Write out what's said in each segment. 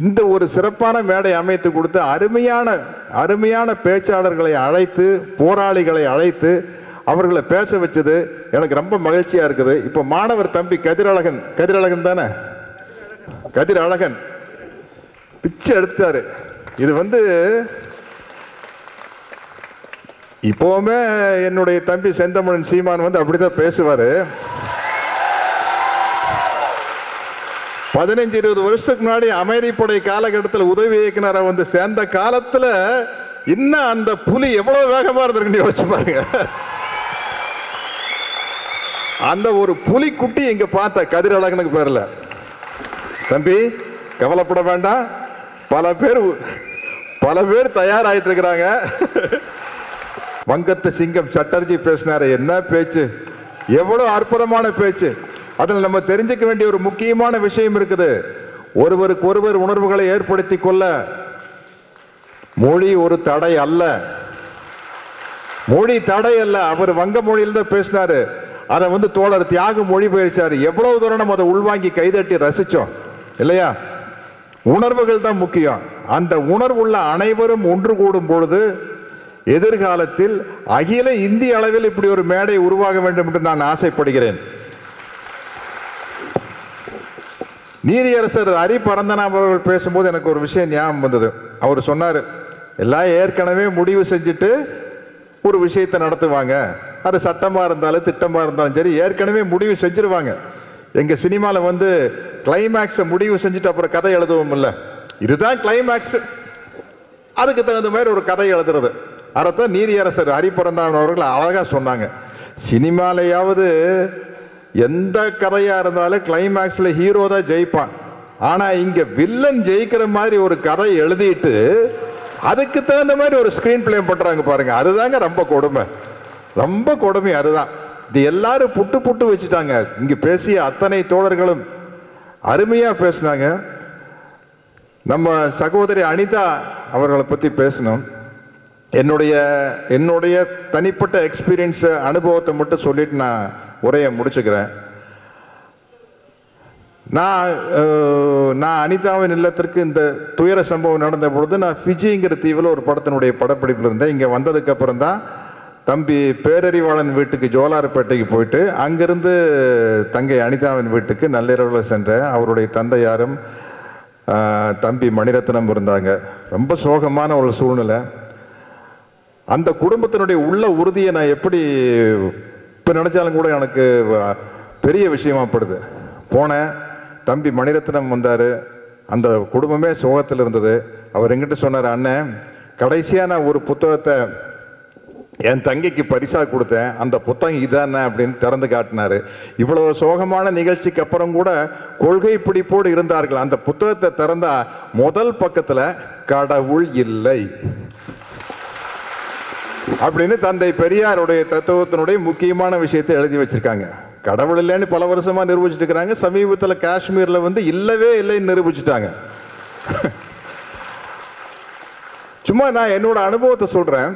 இந்த ஒரு சிறப்பான மேடை அமைத்து கொடுத்து அருமையான அருமையான பேச்சாளர்களை அழைத்து போராளிகளை அழைத்து அவர்களை பேச வச்சது எனக்கு ரொம்ப மகிழ்ச்சியாக இருக்குது. இப்போ மாணவர் தம்பி கதிரழகன் கதிரழகன் தானே? கதிரழகன். பிச்சை எடுத்தார். இது வந்து இப்போவுமே என்னுடைய தம்பி செந்தமணன் சீமான் வந்து அப்படி தான் பேசுவார். பதினஞ்சு இருபது வருஷத்துக்கு முன்னாடி அமைதிப்படை காலகட்டத்தில் உதவி இயக்குனரை வந்து சேர்ந்த காலத்தில் இன்னும் அந்த புலி எவ்வளோ வேகமாக இருந்திருக்குன்னு யோசிச்சு பாருங்க. அந்த ஒரு புலிக்குட்டி இங்கே பார்த்த கதிரழகனுக்கு பேரில். தம்பி கவலைப்பட வேண்டாம். பல பேர் பல பேர் தயாராகிட்டு இருக்கிறாங்க. வங்கத்து சிங்கம் சட்டர்ஜி பேசினாரு. என்ன பேச்சு? எவ்வளோ அற்புதமான பேச்சு. அதில் நம்ம தெரிஞ்சுக்க வேண்டிய ஒரு முக்கியமான விஷயம் இருக்குது. ஒருவருக்கு ஒருவர் உணர்வுகளை ஏற்படுத்தி கொள்ள மொழி ஒரு தடை அல்ல. மொழி தடை அல்ல. அவர் வங்க மொழியில் தான் பேசினாரு. அதை வந்து தோழர் தியாக மொழி பெயர்ச்சாரு. எவ்வளவு தூரம் நம்ம அதை உள்வாங்கி கைதட்டி ரசிச்சோம். இல்லையா? உணர்வுகள் தான் முக்கியம். அந்த உணர்வுள்ள அனைவரும் ஒன்று கூடும் பொழுது எதிர்காலத்தில் அகில இந்திய அளவில் இப்படி ஒரு மேடை உருவாக வேண்டும் என்று நான் ஆசைப்படுகிறேன். நீதியரசர் ஹரி பரந்தனாம் அவர்கள் பேசும்போது எனக்கு ஒரு விஷயம் ஞாபகம் வந்தது. அவர் சொன்னார் எல்லாம் ஏற்கனவே முடிவு செஞ்சுட்டு ஒரு விஷயத்தை நடத்துவாங்க. அது சட்டமாக இருந்தாலும் திட்டமாக இருந்தாலும் சரி ஏற்கனவே முடிவு செஞ்சுருவாங்க. எங்கள் சினிமாவில் வந்து கிளைமேக்ஸை முடிவு செஞ்சுட்டு அப்புறம் கதை எழுதுவோம் இல்லை இதுதான் கிளைமேக்ஸு அதுக்கு தகுந்த மாதிரி ஒரு கதை எழுதுறது. அதைத்தான் நீதியரசர் ஹரிபரந்தாமன் அவர்கள் அழகாக சொன்னாங்க. சினிமாலையாவது எந்த கதையாக இருந்தாலும் கிளைமேக்ஸில் ஹீரோ தான் ஜெயிப்பான். ஆனால் இங்கே வில்லன் ஜெயிக்கிற மாதிரி ஒரு கதை எழுதிட்டு அதுக்கு தகுந்த மாதிரி ஒரு ஸ்க்ரீன் பிளே பண்ணுறாங்க பாருங்க. அதுதாங்க ரொம்ப கொடுமை. ரொம்ப கொடுமை அதுதான். இது எல்லாரும் புட்டு புட்டு வச்சுட்டாங்க. இங்கே பேசிய அத்தனை தோழர்களும் அருமையாக பேசினாங்க. நம்ம சகோதரி அனிதா அவர்களை பற்றி பேசணும். என்னுடைய என்னுடைய தனிப்பட்ட எக்ஸ்பீரியன்ஸை அனுபவத்தை மட்டும் சொல்லிட்டு நான் உரையை முடிச்சுக்கிறேன். நான் நான் அனிதாவின் இல்லத்திற்கு இந்த துயர சம்பவம் நடந்த பொழுது நான் ஃபிஜிங்கிற தீவில் ஒரு படத்தினுடைய படப்பிடிப்பில் இருந்தேன். இங்கே வந்ததுக்கு அப்புறம் தான் தம்பி பேரறிவாளன் வீட்டுக்கு ஜோலார்பேட்டைக்கு போயிட்டு அங்கிருந்து தங்கை அனிதாவின் வீட்டுக்கு நள்ளிரவில் சென்றேன். அவருடைய தந்தையாரும் யாரும் தம்பி மணிரத்னம் இருந்தாங்க. ரொம்ப சோகமான ஒரு சூழ்நிலை. அந்த குடும்பத்தினுடைய உள்ள உறுதியை நான் எப்படி இப்போ நினச்சாலும் கூட எனக்கு பெரிய விஷயமா படுது. போனேன் தம்பி மணிரத்னம் வந்தார். அந்த குடும்பமே சோகத்தில் இருந்தது. அவர் எங்கிட்ட சொன்னார் அண்ணன் கடைசியாக நான் ஒரு புத்தகத்தை என் தங்கைக்கு பரிசாக கொடுத்தேன். அந்த புத்தகம் இதானே? அப்படின்னு திறந்து காட்டினார். இவ்வளோ சோகமான நிகழ்ச்சிக்கு அப்புறம் கூட கொள்கை பிடிப்போடு இருந்தார்கள். அந்த புத்தகத்தை திறந்தால் முதல் பக்கத்தில் கடவுள் இல்லை. அப்படின்னு தந்தை பெரியாருடைய தத்துவத்தினுடைய முக்கியமான விஷயத்தை எழுதி வச்சிருக்காங்க. கடவுள் இல்லைன்னு பல வருஷமா நிரூபிச்சுட்டு இருக்கிறாங்க. சமீபத்தில் காஷ்மீர்ல வந்து இல்லவே இல்லைன்னு நிரூபிச்சுட்டாங்க. சும்மா நான் என்னோட அனுபவத்தை சொல்றேன்.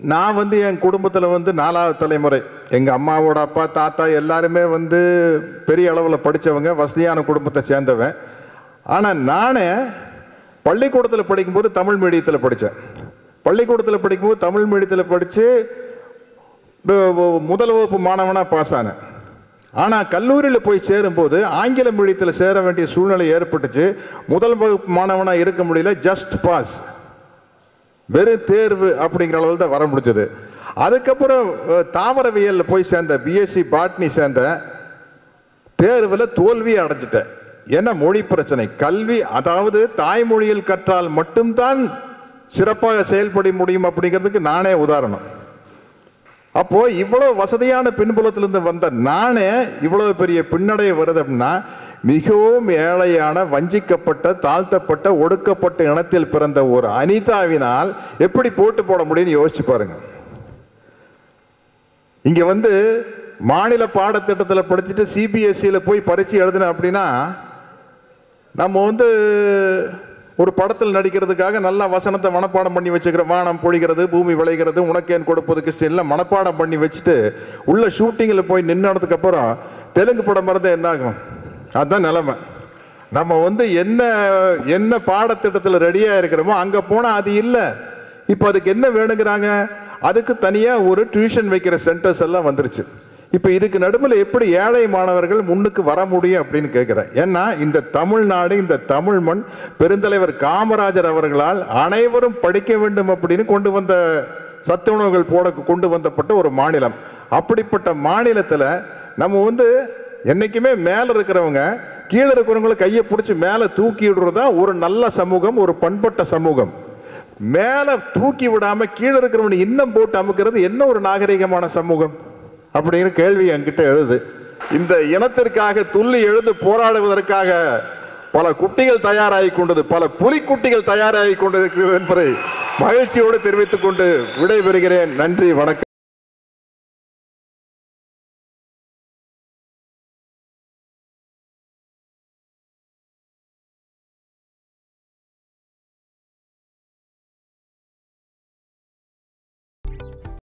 நான் வந்து என் குடும்பத்தில் வந்து நாலாவது தலைமுறை. எங்கள் அம்மாவோட அப்பா தாத்தா எல்லாருமே வந்து பெரிய அளவில் படித்தவங்க வசதியான குடும்பத்தை சேர்ந்தவன். ஆனால் நானே பள்ளிக்கூடத்தில் படிக்கும்போது தமிழ் மீடியத்தில் படித்தேன் பள்ளிக்கூடத்தில் படிக்கும்போது தமிழ் மீடியத்தில் படித்து முதல் வகுப்பு மாணவனாக பாஸ் ஆனேன். ஆனால் கல்லூரியில் போய் சேரும்போது ஆங்கில மீடியத்தில் சேர வேண்டிய சூழ்நிலை ஏற்பட்டுச்சு. முதல் வகுப்பு மாணவனாக இருக்க முடியல ஜஸ்ட் பாஸ் வெறும் தேர்வு அப்படிங்கிற அளவில் தான் வர முடிஞ்சது. அதுக்கப்புறம் தாவரவியலில் போய் சேர்ந்த பிஎஸ்சி பாட்னி சேர்ந்த தேர்வில் தோல்வியை அடைஞ்சிட்டேன். என்ன மொழி பிரச்சனை? கல்வி அதாவது தாய்மொழியில் கற்றால் மட்டும்தான் சிறப்பாக செயல்பட முடியும் அப்படிங்கிறதுக்கு நானே உதாரணம். அப்போ இவ்வளவு வசதியான பின்புலத்திலிருந்து வந்த நானே இவ்வளவு பெரிய பின்னடைய வருது அப்படின்னா மிகவும் ஏழையான வஞ்சிக்கப்பட்ட தாழ்த்தப்பட்ட ஒடுக்கப்பட்ட இனத்தில் பிறந்த ஒரு அனிதாவினால் எப்படி போட்டு போட முடியும்னு யோசிச்சு பாருங்க. இங்க வந்து மாநில பாடத்திட்டத்தில் படிச்சுட்டு சிபிஎஸ்சியில் போய் பரீட்சை எழுதினேன் அப்படின்னா நம்ம வந்து ஒரு படத்தில் நடிக்கிறதுக்காக நல்லா வசனத்தை மனப்பாடம் பண்ணி வச்சுக்கிற வானம் பொழிகிறது பூமி விளைகிறது உனக்கேன் கொடுப்பதுக்கு எல்லாம் மனப்பாடம் பண்ணி வச்சுட்டு உள்ள ஷூட்டிங்கில் போய் நின்னதுக்கு அப்புறம் தெலுங்கு படம் மறந்து என்ன ஆகும்? அதுதான் நிலமை. நம்ம வந்து என்ன என்ன பாடத்திட்டத்தில் ரெடியாக இருக்கிறோமோ அங்கே போனால் அது இல்லை. இப்போ அதுக்கு என்ன வேணுங்கிறாங்க? அதுக்கு தனியாக ஒரு டியூஷன் வைக்கிற சென்டர்ஸ் எல்லாம் வந்துருச்சு. இப்போ இதுக்கு நடுவில் எப்படி ஏழை மாணவர்கள் முன்னுக்கு வர முடியும் அப்படின்னு கேட்குறேன் ஏன்னா இந்த தமிழ்நாடு இந்த தமிழ் மண் பெருந்தலைவர் காமராஜர் அவர்களால் அனைவரும் படிக்க வேண்டும் அப்படின்னு கொண்டு வந்த சத்துணவுகள் போட கொண்டு வந்தப்பட்ட ஒரு மாநிலம். அப்படிப்பட்ட மாநிலத்தில் நம்ம வந்து என்றைக்குமே மேலே இருக்கிறவங்க கீழே இருக்கிறவங்களை கையை பிடிச்சி மேலே தூக்கி விடுறது தான் ஒரு நல்ல சமூகம் ஒரு பண்பட்ட சமூகம். மேலே தூக்கி விடாமல் கீழே இருக்கிறவனை இன்னும் போட்டு அமுக்கிறது என்ன ஒரு நாகரிகமான சமூகம்? அப்படிங்கிற கேள்வி என்கிட்ட எழுது. இந்த இனத்திற்காக துள்ளி எழுந்து போராடுவதற்காக பல குட்டிகள் தயாராகி கொண்டது பல புலிக்குட்டிகள் தயாராகி கொண்டிருக்கிறது என்பதை மகிழ்ச்சியோடு தெரிவித்துக் கொண்டு விடைபெறுகிறேன். நன்றி வணக்கம்.